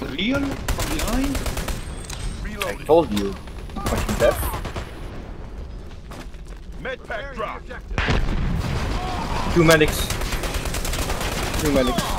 Real? From behind? Reloading. I told you. Fucking death. Medpack drop. Two medics. Two medics.